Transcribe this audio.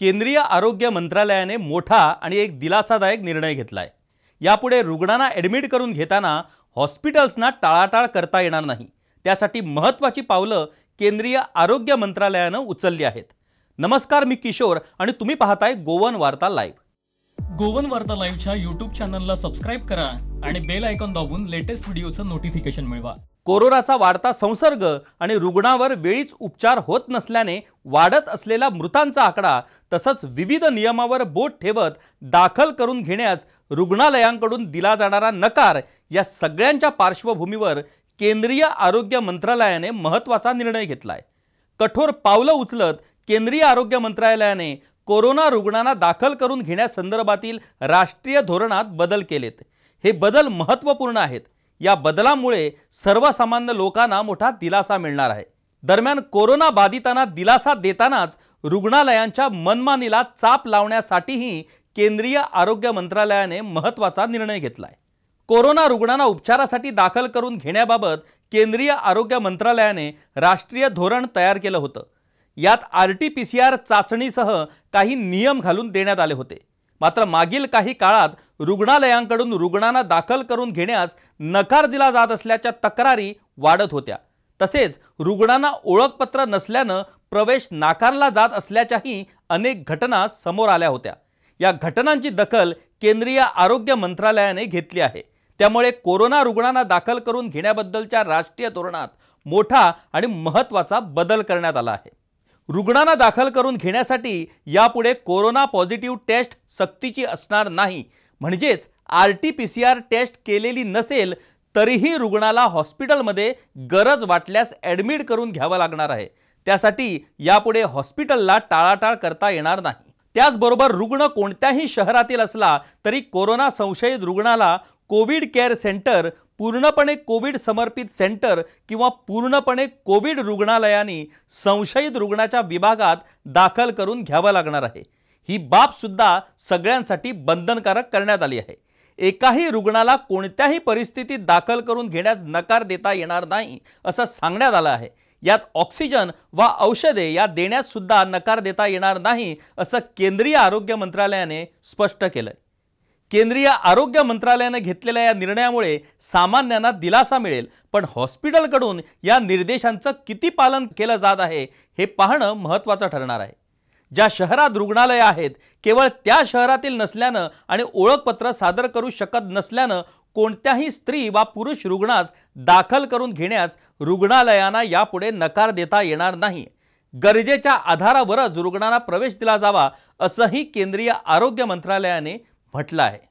केंद्रीय आरोग्य मंत्रालयाने मोठा आणि एक दिलासादायक निर्णय घेतला आहे यापुढे रुग्णांना ॲडमिट करून घेताना हॉस्पिटल्सना टाळाटाळ करता येणार नाही. त्यासाठी महत्त्वाची पावलं केंद्रीय आरोग्य मंत्रालयानं उचलली आहेत. नमस्कार मी किशोर आणि तुम्ही पाहताय गोवन वार्ता लाईव्ह. गोवन वार्ता लाईव्हच्या यूट्यूब चॅनलला सबस्क्राईब करा आणि बेल आयकॉन दाबून लेटेस्ट व्हिडिओचं नोटिफिकेशन मिळवा. कोरोनाचा वाढता संसर्ग आणि रुग्णावर वेळीच उपचार होत नसल्याने वाढत असलेला मृतांचा आकडा तसंच विविध नियमावर बोट ठेवत दाखल करून घेण्यास रुग्णालयांकडून दिला जाणारा नकार या सगळ्यांच्या पार्श्वभूमीवर केंद्रीय आरोग्य मंत्रालयाने महत्त्वाचा निर्णय घेतला आहे कठोर पावलं उचलत केंद्रीय आरोग्य मंत्रालयाने कोरोना रुग्णांना दाखल करून घेण्यासंदर्भातील राष्ट्रीय धोरणात बदल केलेत. हे बदल महत्त्वपूर्ण आहेत. या बदलामुळे सर्वसामान्य लोकांना मोठा दिलासा मिळणार आहे. दरम्यान कोरोना बाधितांना दिलासा देतानाच रुग्णालयांच्या मनमानीला चाप लावण्यासाठीही केंद्रीय आरोग्य मंत्रालयाने महत्त्वाचा निर्णय घेतला आहे कोरोना रुग्णांना उपचारासाठी दाखल करून घेण्याबाबत केंद्रीय आरोग्य मंत्रालयाने राष्ट्रीय धोरण तयार केलं होतं. यात R T P C R चाचणीसह काही नियम घालून देण्यात आले होते. मात्र मागील काही काळात रुग्णालयांकडून रुग्णांना दाखल करून घेण्यास नकार दिला जात असल्याच्या तक्रारी वाढत होत्या. तसेच रुग्णांना ओळखपत्र नसल्यानं प्रवेश नाकारला जात असल्याच्याही अनेक घटना समोर आल्या होत्या. या घटनांची दखल केंद्रीय आरोग्य मंत्रालयाने घेतली आहे. त्यामुळे कोरोना रुग्णांना दाखल करून घेण्याबद्दलच्या राष्ट्रीय धोरणात मोठा आणि महत्त्वाचा बदल करण्यात आला आहे. रुग्णांना दाखल करून घेण्यासाठी यापुढे कोरोना पॉझिटिव्ह टेस्ट सक्तीची असणार नाही म्हणजेच R T P C R test केलेली नसेल तरीही रुग्णाला हॉस्पिटलमध्ये गरज वाटल्यास ॲडमिट करून घ्यावं लागणार आहे. त्यासाठी यापुढे हॉस्पिटलला टाळाटाळ करता येणार नाही. त्याचबरोबर रुग्ण कोणत्याही शहरातील असला तरी कोरोना संशयित रुग्णाला कोविड केअर सेंटर पूर्णपणे कोविड समर्पित सेंटर किंवा पूर्णपणे कोविड रुग्णालयाने संशयित रुग्णाच्या विभागात दाखल करून घ्यावं लागणार आहे. ही बाबसुद्धा सगळ्यांसाठी बंधनकारक करण्यात आली आहे. एकाही रुग्णाला कोणत्याही परिस्थितीत दाखल करून घेण्यास नकार देता येणार नाही असं सांगण्यात आलं आहे. यात ऑक्सिजन वा औषधे या देण्याससुद्धा नकार देता येणार नाही असं केंद्रीय आरोग्य मंत्रालयाने स्पष्ट केलं केंद्रीय आरोग्य मंत्रालयानं घेतलेल्या या निर्णयामुळे सामान्यांना दिलासा मिळेल पण हॉस्पिटलकडून या निर्देशांचं किती पालन केलं जात आहे हे पाहणं महत्त्वाचं ठरणार आहे. ज्या शहरात रुग्णालय आहेत केवळ त्या शहरातील नसल्यानं आणि ओळखपत्र सादर करू शकत नसल्यानं कोणत्याही स्त्री वा पुरुष रुग्णास दाखल करून घेण्यास रुग्णालयांना यापुढे नकार देता येणार नाही. गरजेच्या आधारावरच रुग्णांना प्रवेश दिला जावा असंही केंद्रीय आरोग्य मंत्रालयाने म्हटलं आहे.